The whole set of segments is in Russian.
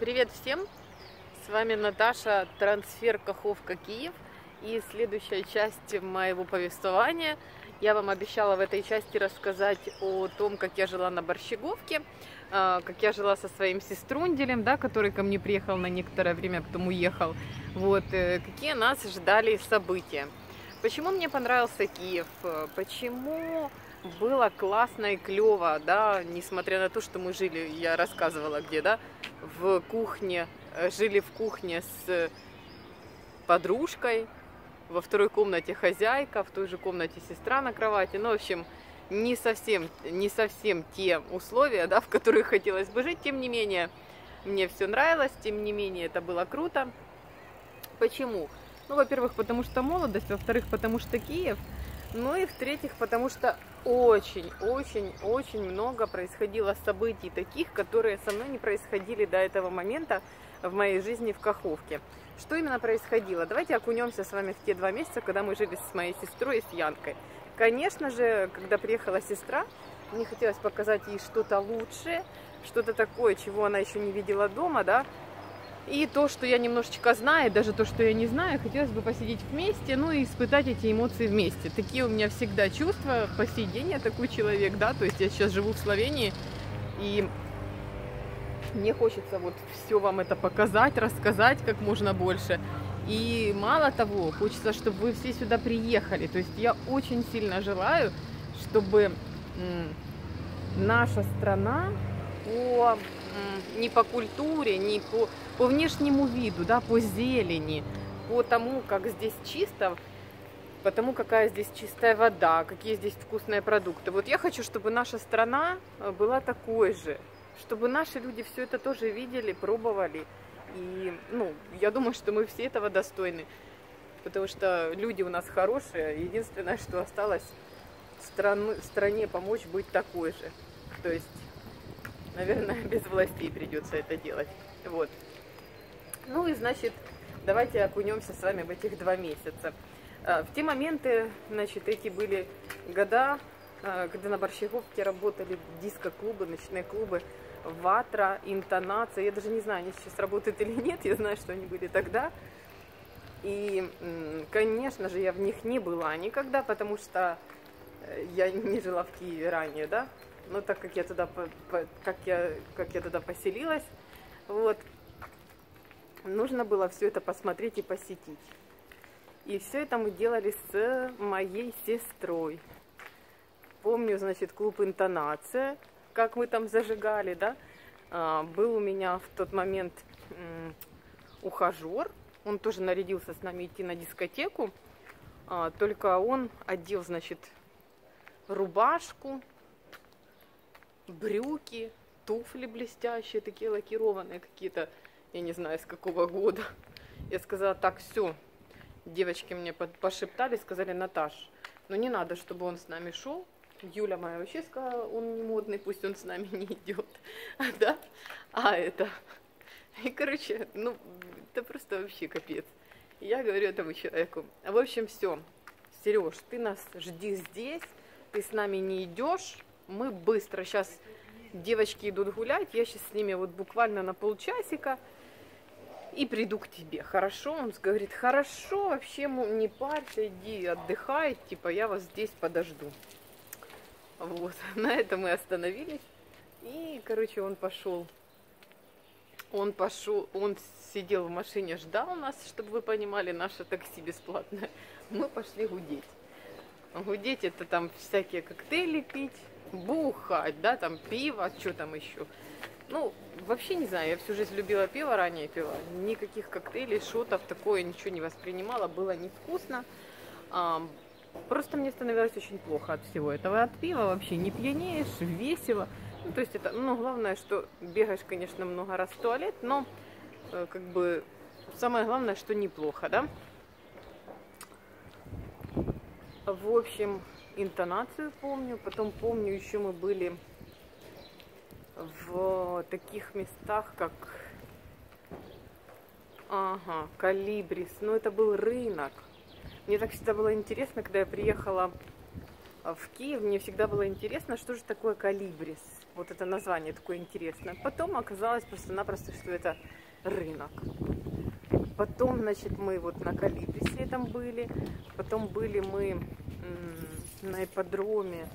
Привет всем! С вами Наташа, трансфер Каховка Киев. И следующая часть моего повествования. Я вам обещала в этой части рассказать о том, как я жила на Борщеговке, а, как я жила со своим сеструнделем, да, который ко мне приехал на некоторое время, потом уехал. Вот, э, какие нас ждали события. Почему мне понравился Киев? Почему было классно и клево, да, несмотря на то, что мы жили, я рассказывала где, да, в кухне, э, жили в кухне с подружкой, во второй комнате хозяйка, в той же комнате сестра на кровати, ну, в общем, не совсем, не совсем те условия, да, в которых хотелось бы жить, тем не менее, мне все нравилось, тем не менее, это было круто. Почему? Ну, во-первых, потому что молодость, во-вторых, потому что Киев – ну и в-третьих, потому что очень-очень-очень много происходило событий таких, которые со мной не происходили до этого момента в моей жизни в Каховке. Что именно происходило? Давайте окунемся с вами в те два месяца, когда мы жили с моей сестрой и с Янкой. Конечно же, когда приехала сестра, мне хотелось показать ей что-то лучшее, что-то такое, чего она еще не видела дома, да, и то, что я немножечко знаю, даже то, что я не знаю, хотелось бы посидеть вместе, ну и испытать эти эмоции вместе. Такие у меня всегда чувства, по сей день я такой человек, да, то есть я сейчас живу в Словении, и мне хочется вот все вам это показать, рассказать как можно больше. И мало того, хочется, чтобы вы все сюда приехали. То есть я очень сильно желаю, чтобы наша страна по не по культуре, не по, по внешнему виду, да, по зелени, по тому, как здесь чисто, по тому, какая здесь чистая вода, какие здесь вкусные продукты. Вот я хочу, чтобы наша страна э, была такой же, чтобы наши люди все это тоже видели, пробовали. И, ну, я думаю, что мы все этого достойны, потому что люди у нас хорошие. Единственное, что осталось страну, стране помочь быть такой же. То есть Наверное, без властей придется это делать. Вот. Ну и, значит, давайте окунемся с вами в этих два месяца. А, в те моменты, значит, эти были года, а, когда на Борщеговке работали диско-клубы, ночные клубы, Ватра, Интонация. Я даже не знаю, они сейчас работают или нет, я знаю, что они были тогда. И, конечно же, я в них не была никогда, потому что э, я не жила в Киеве ранее, да, но так как я туда, как я, как я туда поселилась, вот, нужно было все это посмотреть и посетить. И все это мы делали с моей сестрой. Помню, значит, клуб «Интонация», как мы там зажигали, да. А, был у меня в тот момент ухажер, он тоже нарядился с нами идти на дискотеку, а, только он одел, значит, рубашку, брюки, туфли блестящие, такие лакированные какие-то, я не знаю, с какого года. Я сказала, так, все. Девочки мне пошептали, сказали, Наташ, ну не надо, чтобы он с нами шел. Юля моя вообще сказала, он не модный, пусть он с нами не идет. да? А это... И, короче, ну, это просто вообще капец. Я говорю этому человеку, в общем, все, Сереж, ты нас жди здесь, ты с нами не идешь, мы быстро сейчас девочки идут гулять, я сейчас с ними вот буквально на полчасика и приду к тебе. Хорошо? Он говорит, хорошо, вообще не парься, иди отдыхай, типа я вас здесь подожду. Вот, на этом мы остановились. И, короче, он пошел. Он пошел, он сидел в машине, ждал нас, чтобы вы понимали, наше такси бесплатное. Мы пошли гудеть. Гудеть это там всякие коктейли пить, бухать, да, там пиво, что там еще. Ну, вообще не знаю, я всю жизнь любила пиво, ранее пила. Никаких коктейлей, шотов, такое ничего не воспринимала, было невкусно. А, просто мне становилось очень плохо от всего этого. От пива вообще не пьянеешь, весело. Ну, то есть это, ну, главное, что бегаешь, конечно, много раз в туалет, но э, как бы самое главное, что неплохо, да. В общем, интонацию помню. Потом помню, еще мы были в таких местах, как ага, Калибрис. Но это был рынок. Мне так всегда было интересно, когда я приехала в Киев, мне всегда было интересно, что же такое Калибрис. Вот это название такое интересное. Потом оказалось просто-напросто, что это рынок. Потом, значит, мы вот на Калиписе там были. Потом были мы на ипподроме.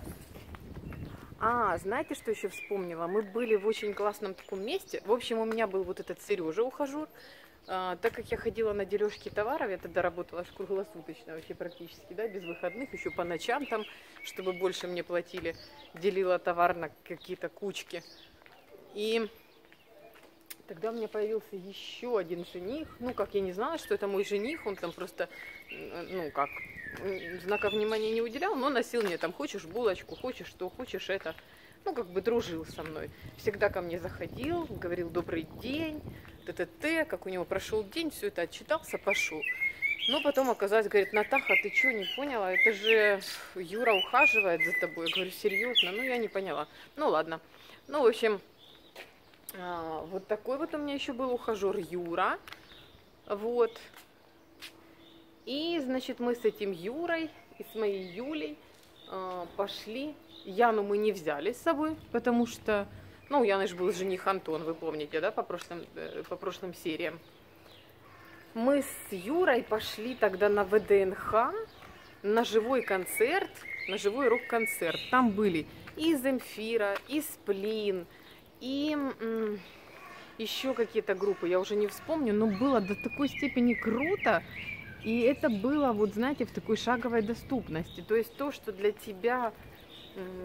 А, знаете, что еще вспомнила? Мы были в очень классном таком месте. В общем, у меня был вот этот Сережа ухажер. А, так как я ходила на дележки товаров, я тогда работала круглосуточно вообще практически, да, без выходных, еще по ночам там, чтобы больше мне платили, делила товар на какие-то кучки. И тогда у меня появился еще один жених, ну, как я не знала, что это мой жених, он там просто, ну, как, знака внимания не уделял, но носил мне там, хочешь булочку, хочешь что, хочешь это, ну, как бы дружил со мной. Всегда ко мне заходил, говорил добрый день, ТТТ, как у него прошел день, все это отчитался, пошел. Но потом оказалось, говорит, Натаха, ты что, не поняла? Это же Юра ухаживает за тобой. Я говорю, серьезно? Ну, я не поняла. Ну, ладно. Ну, в общем, а, вот такой вот у меня еще был ухажер Юра. Вот. И, значит, мы с этим Юрой и с моей Юлей а, пошли. Яну мы не взяли с собой, потому что ну, у Яны же был жених Антон, вы помните, да, по прошлым, э, по прошлым сериям. Мы с Юрой пошли тогда на ВДНХ, на живой концерт, на живой рок-концерт. Там были и Земфира, и Сплин, и еще какие-то группы, я уже не вспомню, но было до такой степени круто. И это было, вот знаете, в такой шаговой доступности. То есть то, что для тебя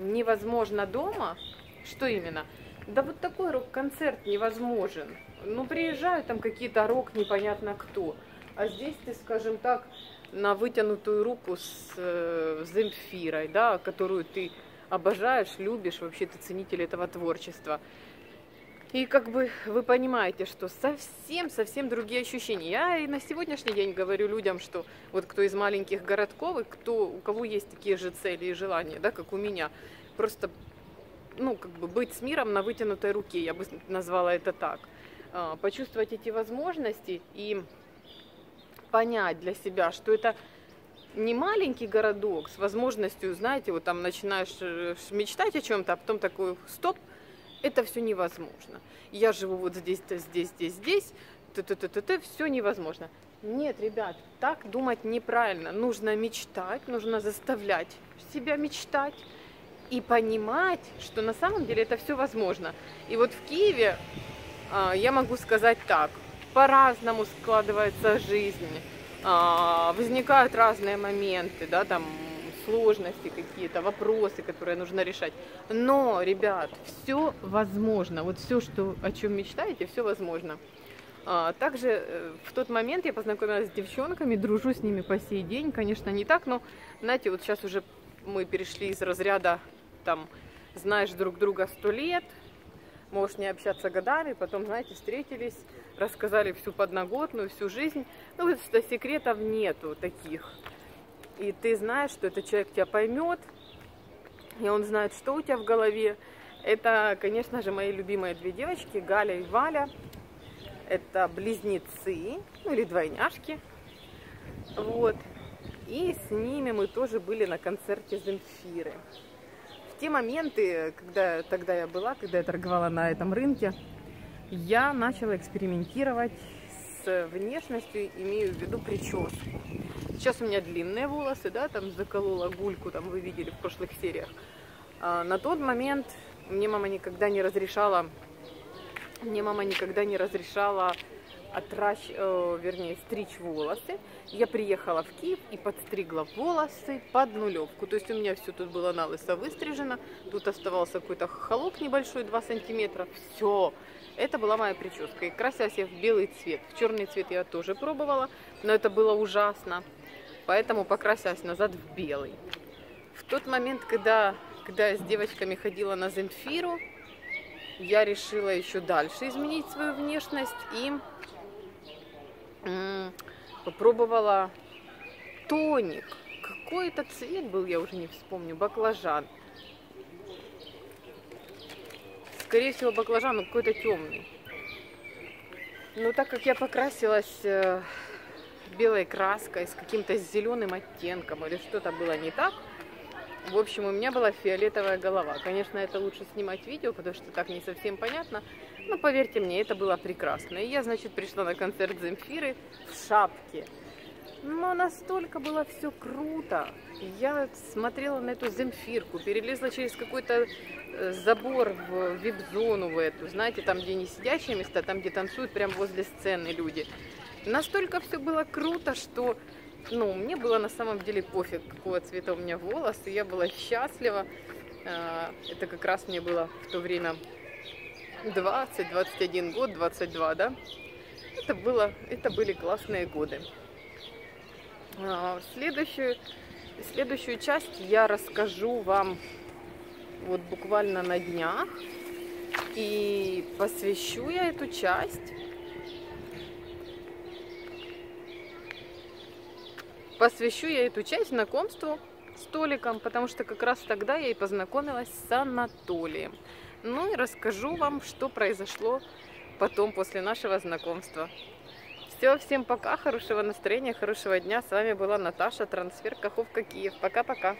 невозможно дома, что именно? Да вот такой рок-концерт невозможен. Ну, приезжают там какие-то рок, непонятно кто. А здесь ты, скажем так, на вытянутую руку с э, Земфирой, да, которую ты обожаешь, любишь, вообще ты ценитель этого творчества. И как бы вы понимаете, что совсем-совсем другие ощущения. Я и на сегодняшний день говорю людям, что вот кто из маленьких городков, и кто, у кого есть такие же цели и желания, да, как у меня, просто ну, как бы быть с миром на вытянутой руке, я бы назвала это так. А, почувствовать эти возможности и понять для себя, что это не маленький городок с возможностью, знаете, вот там начинаешь э, мечтать о чем-то, а потом такой, стоп, это все невозможно. Я живу вот здесь-то, здесь, здесь, здесь, т т т т т все невозможно. Нет, ребят, так думать неправильно. Нужно мечтать, нужно заставлять себя мечтать и понимать, что на самом деле это все возможно. И вот в Киеве а, я могу сказать так, по-разному складывается жизнь, а, возникают разные моменты, да, там сложности какие-то, вопросы, которые нужно решать. Но, ребят, все возможно. Вот все, что, о чем мечтаете, все возможно. А, также э, в тот момент я познакомилась с девчонками, дружу с ними по сей день. Конечно, не так, но, знаете, вот сейчас уже мы перешли из разряда там знаешь друг друга сто лет, можешь не общаться годами, потом, знаете, встретились, рассказали всю подноготную, всю жизнь. Ну, что секретов нету таких. И ты знаешь, что этот человек тебя поймет, и он знает, что у тебя в голове. Это, конечно же, мои любимые две девочки, Галя и Валя. Это близнецы, ну или двойняшки. Вот. И с ними мы тоже были на концерте Земфиры те моменты, когда тогда я была, когда я торговала на этом рынке, я начала экспериментировать с внешностью, имею в виду прическу. Сейчас у меня длинные волосы, да, там заколола гульку, там вы видели в прошлых сериях. А на тот момент мне мама никогда не разрешала, мне мама никогда не разрешала отращ, э, вернее, стричь волосы. Я приехала в Киев и подстригла волосы под нулевку. То есть у меня все тут было на лысо выстрижено. Тут оставался какой-то холок небольшой, 2 сантиметра. Все. Это была моя прическа. И красилась я в белый цвет. В черный цвет я тоже пробовала, но это было ужасно. Поэтому покрасилась назад в белый. В тот момент, когда, когда я с девочками ходила на Земфиру, я решила еще дальше изменить свою внешность и попробовала тоник. Какой это цвет был, я уже не вспомню. Баклажан. Скорее всего, баклажан, но какой-то темный. Но так как я покрасилась э, белой краской с каким-то зеленым оттенком или что-то было не так, В общем, у меня была фиолетовая голова. Конечно, это лучше снимать видео, потому что так не совсем понятно. Но поверьте мне, это было прекрасно. И я, значит, пришла на концерт Земфиры в шапке. Но настолько было все круто. Я смотрела на эту Земфирку, перелезла через какой-то э, забор в вип-зону в эту. Знаете, там, где не сидящие места, там, где танцуют прямо возле сцены люди. Настолько все было круто, что ну, мне было на самом деле пофиг, какого цвета у меня волосы. Я была счастлива. А, это как раз мне было в то время 20, 21 год, 22, да. Это, было, это были классные годы. А, следующую, следующую часть я расскажу вам вот буквально на днях. И посвящу я эту часть посвящу я эту часть знакомству с Толиком, потому что как раз тогда я и познакомилась с Анатолием. Ну и расскажу вам, что произошло потом после нашего знакомства. Все, всем пока, хорошего настроения, хорошего дня. С вами была Наташа, трансфер Каховка Киев. Пока-пока.